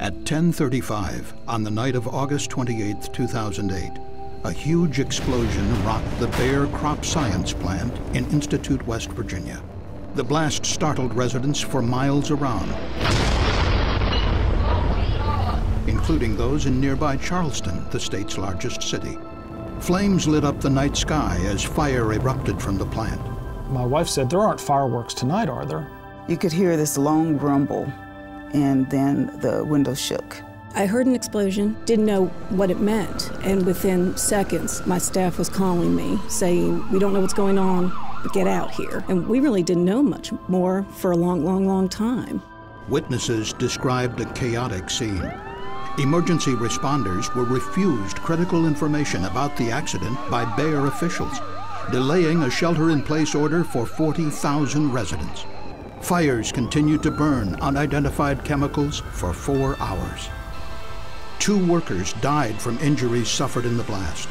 At 10:35 on the night of August 28, 2008, a huge explosion rocked the Bayer Crop Science Plant in Institute, West Virginia. The blast startled residents for miles around, including those in nearby Charleston, the state's largest city. Flames lit up the night sky as fire erupted from the plant. My wife said, There aren't fireworks tonight, are there? You could hear this long rumble and then the window shook. I heard an explosion, didn't know what it meant, and within seconds, my staff was calling me saying, We don't know what's going on, but get out here. And we really didn't know much more for a long, long, long time. Witnesses described a chaotic scene. Emergency responders were refused critical information about the accident by Bayer officials, delaying a shelter in place order for 40,000 residents. Fires continued to burn unidentified chemicals for four hours. Two workers died from injuries suffered in the blast,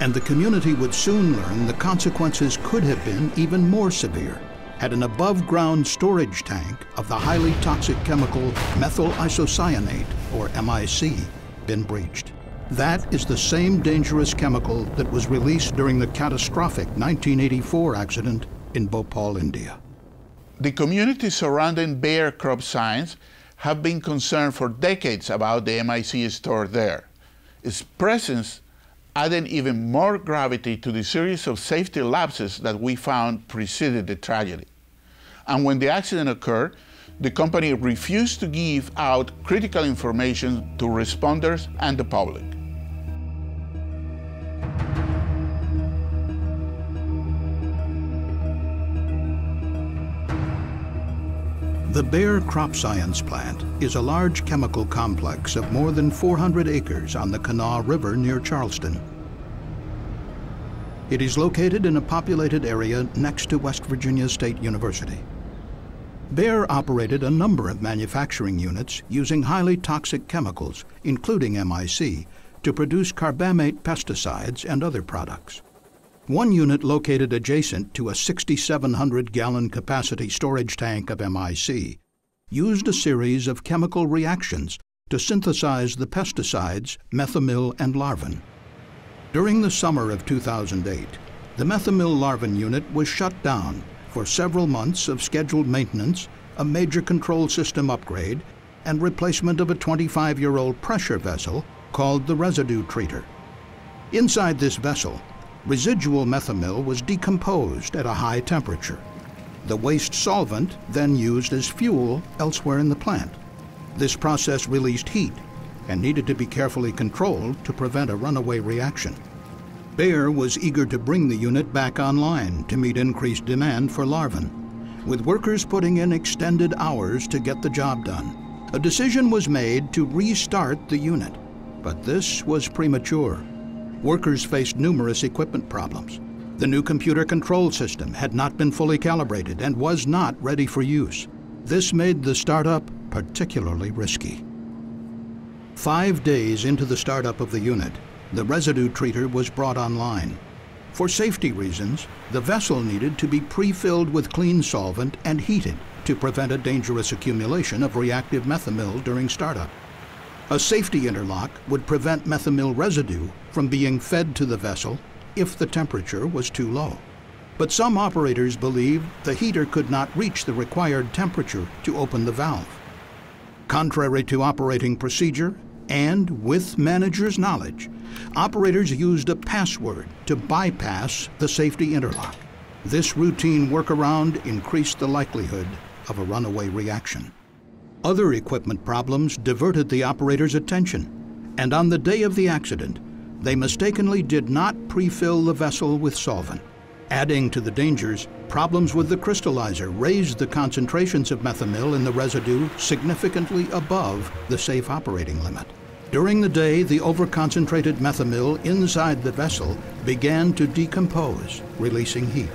and the community would soon learn the consequences could have been even more severe had an above ground storage tank of the highly toxic chemical methyl isocyanate, or MIC, been breached. That is the same dangerous chemical that was released during the catastrophic 1984 accident in Bhopal, India. The communities surrounding Bayer Crop Science have been concerned for decades about the MIC store there. Its presence added even more gravity to the series of safety lapses that we found preceded the tragedy. And when the accident occurred, the company refused to give out critical information to responders and the public. The Bayer Crop Science Plant is a large chemical complex of more than 400 acres on the Kanawha River near Charleston. It is located in a populated area next to West Virginia State University. Bayer operated a number of manufacturing units using highly toxic chemicals, including MIC, to produce carbamate pesticides and other products. One unit located adjacent to a 6,700 gallon capacity storage tank of MIC used a series of chemical reactions to synthesize the pesticides methomyl and larvin. During the summer of 2008, the methomyl larvin unit was shut down for several months of scheduled maintenance, a major control system upgrade, and replacement of a 25 year old pressure vessel called the residue treater. Inside this vessel, residual methomyl was decomposed at a high temperature. The waste solvent then used as fuel elsewhere in the plant. This process released heat and needed to be carefully controlled to prevent a runaway reaction. Bayer was eager to bring the unit back online to meet increased demand for larvin, with workers putting in extended hours to get the job done. A decision was made to restart the unit, but this was premature workers faced numerous equipment problems. The new computer control system had not been fully calibrated and was not ready for use. This made the startup particularly risky. Five days into the startup of the unit, the residue treater was brought online. For safety reasons, the vessel needed to be pre-filled with clean solvent and heated to prevent a dangerous accumulation of reactive methomyl during startup. A safety interlock would prevent methomyl residue from being fed to the vessel if the temperature was too low. But some operators believed the heater could not reach the required temperature to open the valve. Contrary to operating procedure, and with manager's knowledge, operators used a password to bypass the safety interlock. This routine workaround increased the likelihood of a runaway reaction. Other equipment problems diverted the operator's attention, and on the day of the accident, they mistakenly did not pre-fill the vessel with solvent. Adding to the dangers, problems with the crystallizer raised the concentrations of methomyl in the residue significantly above the safe operating limit. During the day, the overconcentrated methomyl inside the vessel began to decompose, releasing heat.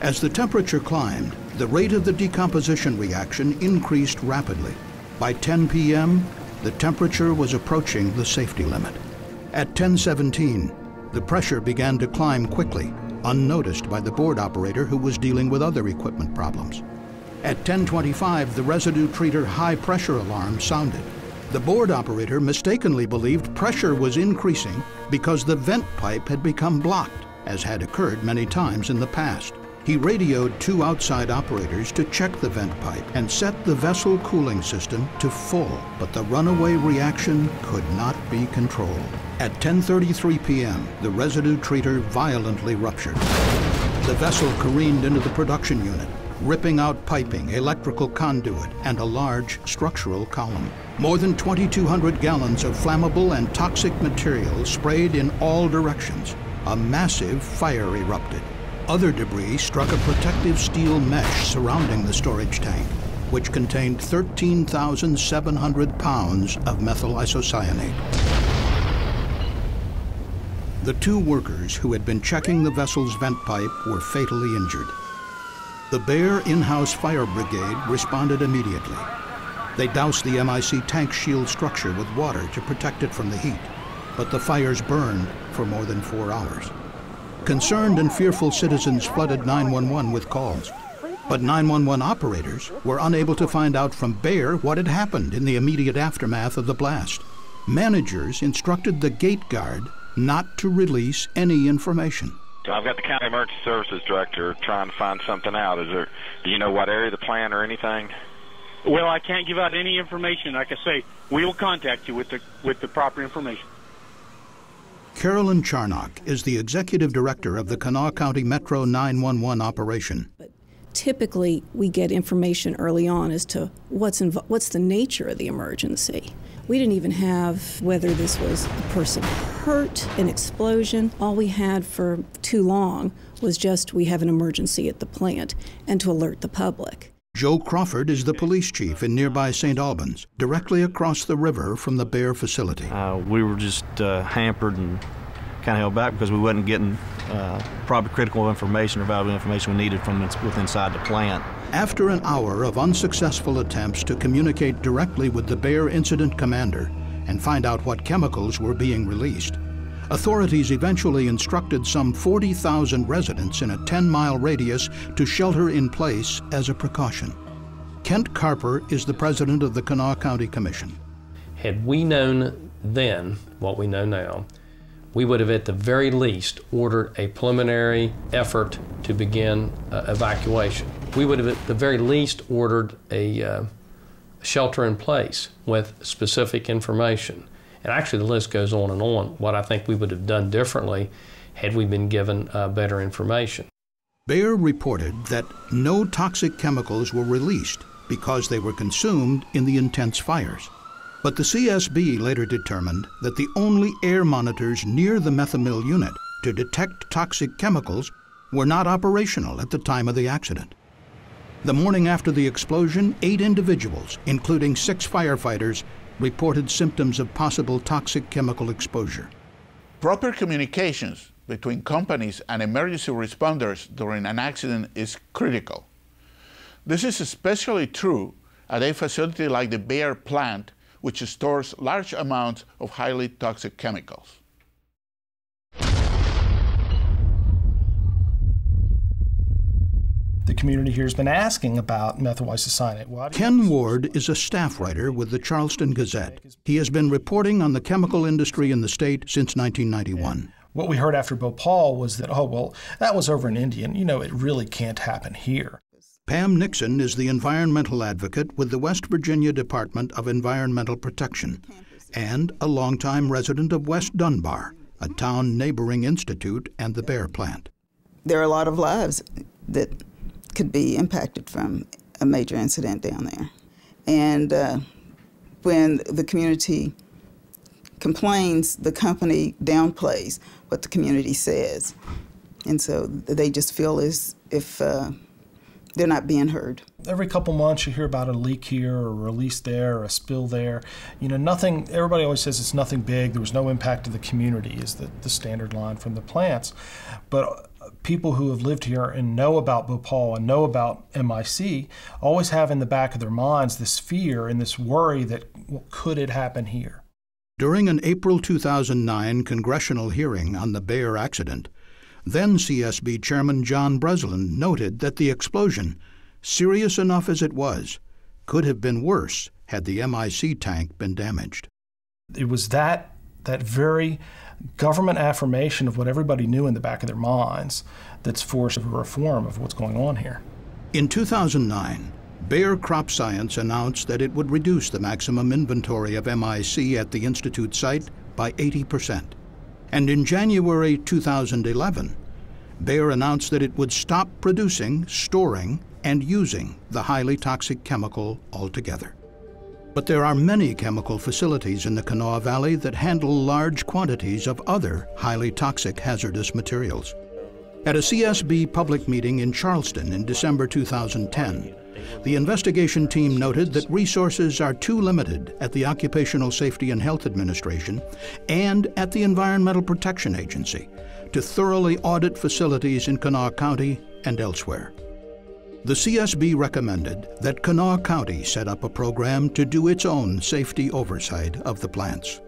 As the temperature climbed, the rate of the decomposition reaction increased rapidly. By 10 p.m., the temperature was approaching the safety limit. At 1017, the pressure began to climb quickly, unnoticed by the board operator who was dealing with other equipment problems. At 1025, the residue treater high pressure alarm sounded. The board operator mistakenly believed pressure was increasing because the vent pipe had become blocked, as had occurred many times in the past. He radioed two outside operators to check the vent pipe and set the vessel cooling system to full, but the runaway reaction could not be controlled. At 10.33 p.m., the residue treater violently ruptured. The vessel careened into the production unit, ripping out piping, electrical conduit, and a large structural column. More than 2,200 gallons of flammable and toxic material sprayed in all directions. A massive fire erupted. Other debris struck a protective steel mesh surrounding the storage tank, which contained 13,700 pounds of methyl isocyanate. The two workers who had been checking the vessel's vent pipe were fatally injured. The Bayer in-house fire brigade responded immediately. They doused the MIC tank shield structure with water to protect it from the heat, but the fires burned for more than four hours. Concerned and fearful citizens flooded 911 with calls. But 911 operators were unable to find out from Bayer what had happened in the immediate aftermath of the blast. Managers instructed the gate guard not to release any information. I've got the county emergency services director trying to find something out. Is there, do you know what area the plant or anything? Well, I can't give out any information. Like I say, we will contact you with the with the proper information. Carolyn Charnock is the executive director of the Kanawha County Metro 911 operation. Typically, we get information early on as to what's what's the nature of the emergency. We didn't even have whether this was a person hurt, an explosion. All we had for too long was just we have an emergency at the plant and to alert the public. Joe Crawford is the police chief in nearby St. Albans, directly across the river from the Bayer facility. Uh, we were just uh, hampered and kind of held back because we wasn't getting uh, probably critical information or valuable information we needed from within inside the plant. After an hour of unsuccessful attempts to communicate directly with the Bayer incident commander and find out what chemicals were being released, authorities eventually instructed some 40,000 residents in a 10-mile radius to shelter in place as a precaution. Kent Carper is the president of the Kanawha County Commission. Had we known then what we know now, we would have at the very least ordered a preliminary effort to begin uh, evacuation. We would have at the very least ordered a uh, shelter in place with specific information. And actually, the list goes on and on. What I think we would have done differently had we been given uh, better information. Bayer reported that no toxic chemicals were released because they were consumed in the intense fires. But the CSB later determined that the only air monitors near the methomyl unit to detect toxic chemicals were not operational at the time of the accident. The morning after the explosion, eight individuals, including six firefighters, reported symptoms of possible toxic chemical exposure. Proper communications between companies and emergency responders during an accident is critical. This is especially true at a facility like the Bayer plant, which stores large amounts of highly toxic chemicals. The community here has been asking about methyl isocyanate. Ken Ward is a staff writer with the Charleston Gazette. He has been reporting on the chemical industry in the state since 1991. What we heard after Bhopal was that, oh, well, that was over in India. You know, it really can't happen here. Pam Nixon is the environmental advocate with the West Virginia Department of Environmental Protection and a longtime resident of West Dunbar, a town neighboring Institute and the Bayer plant. There are a lot of lives that could be impacted from a major incident down there. And uh, when the community complains, the company downplays what the community says. And so they just feel as if uh, they're not being heard. Every couple months you hear about a leak here or a release there or a spill there. You know, nothing, everybody always says it's nothing big, there was no impact to the community is the, the standard line from the plants. But people who have lived here and know about Bhopal and know about MIC always have in the back of their minds this fear and this worry that well, could it happen here? During an April 2009 congressional hearing on the Bayer accident, then CSB Chairman John Breslin noted that the explosion, serious enough as it was, could have been worse had the MIC tank been damaged. It was that that very government affirmation of what everybody knew in the back of their minds that's forced a reform of what's going on here. In 2009, Bayer Crop Science announced that it would reduce the maximum inventory of MIC at the Institute site by 80%. And in January 2011, Bayer announced that it would stop producing, storing, and using the highly toxic chemical altogether. But there are many chemical facilities in the Kanawha Valley that handle large quantities of other highly toxic hazardous materials. At a CSB public meeting in Charleston in December 2010, the investigation team noted that resources are too limited at the Occupational Safety and Health Administration and at the Environmental Protection Agency to thoroughly audit facilities in Kanawha County and elsewhere. The CSB recommended that Kanawha County set up a program to do its own safety oversight of the plants.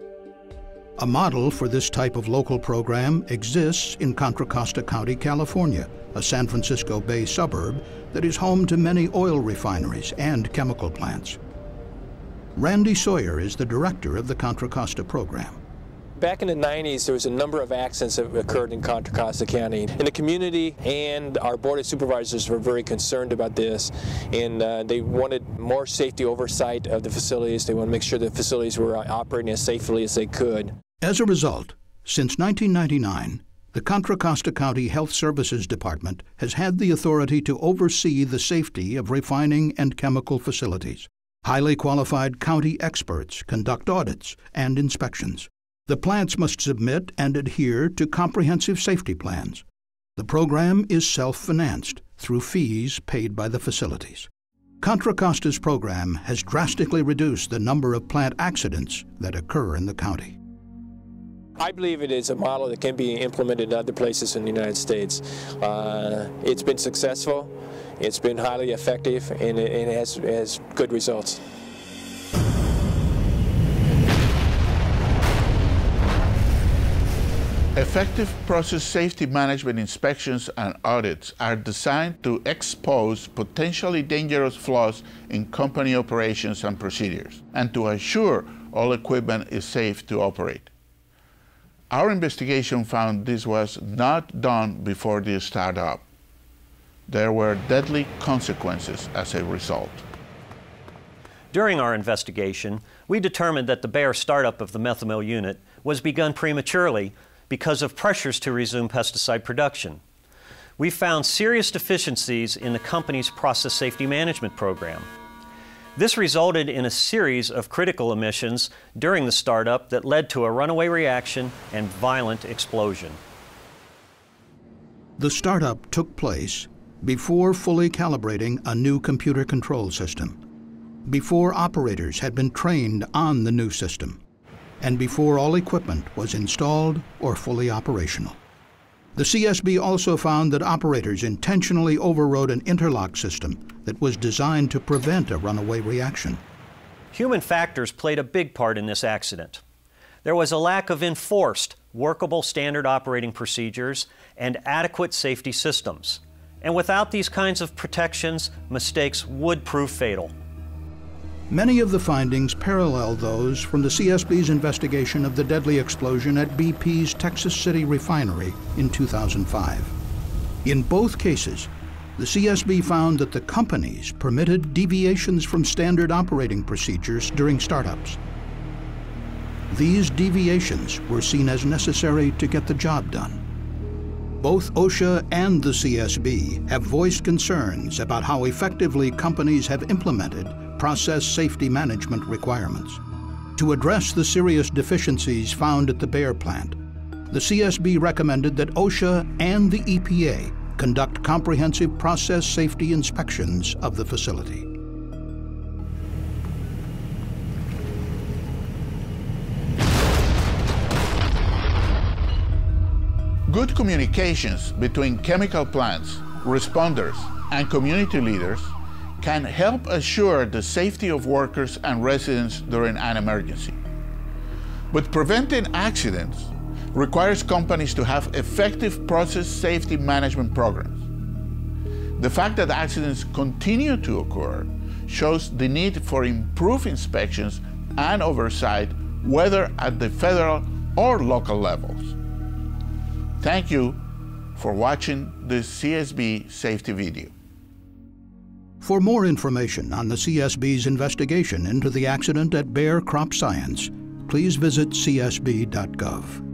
A model for this type of local program exists in Contra Costa County, California, a San Francisco Bay suburb that is home to many oil refineries and chemical plants. Randy Sawyer is the director of the Contra Costa program. Back in the 90s, there was a number of accidents that occurred in Contra Costa County. And the community and our Board of Supervisors were very concerned about this, and uh, they wanted more safety oversight of the facilities. They wanted to make sure the facilities were operating as safely as they could. As a result, since 1999, the Contra Costa County Health Services Department has had the authority to oversee the safety of refining and chemical facilities. Highly qualified county experts conduct audits and inspections. The plants must submit and adhere to comprehensive safety plans. The program is self-financed through fees paid by the facilities. Contra Costa's program has drastically reduced the number of plant accidents that occur in the county. I believe it is a model that can be implemented in other places in the United States. Uh, it's been successful, it's been highly effective, and it, it has, has good results. Effective process safety management inspections and audits are designed to expose potentially dangerous flaws in company operations and procedures and to assure all equipment is safe to operate. Our investigation found this was not done before the startup. There were deadly consequences as a result. During our investigation, we determined that the Bayer startup of the Methomyl unit was begun prematurely because of pressures to resume pesticide production. We found serious deficiencies in the company's process safety management program. This resulted in a series of critical emissions during the startup that led to a runaway reaction and violent explosion. The startup took place before fully calibrating a new computer control system, before operators had been trained on the new system, and before all equipment was installed or fully operational. The CSB also found that operators intentionally overrode an interlock system that was designed to prevent a runaway reaction. Human factors played a big part in this accident. There was a lack of enforced, workable standard operating procedures and adequate safety systems. And without these kinds of protections, mistakes would prove fatal. Many of the findings parallel those from the CSB's investigation of the deadly explosion at BP's Texas City refinery in 2005. In both cases, the CSB found that the companies permitted deviations from standard operating procedures during startups. These deviations were seen as necessary to get the job done. Both OSHA and the CSB have voiced concerns about how effectively companies have implemented process safety management requirements. To address the serious deficiencies found at the Bayer plant, the CSB recommended that OSHA and the EPA conduct comprehensive process safety inspections of the facility. Good communications between chemical plants, responders, and community leaders can help assure the safety of workers and residents during an emergency. But preventing accidents requires companies to have effective process safety management programs. The fact that accidents continue to occur shows the need for improved inspections and oversight, whether at the federal or local levels. Thank you for watching this CSB safety video. For more information on the CSB's investigation into the accident at Bayer Crop Science, please visit csb.gov.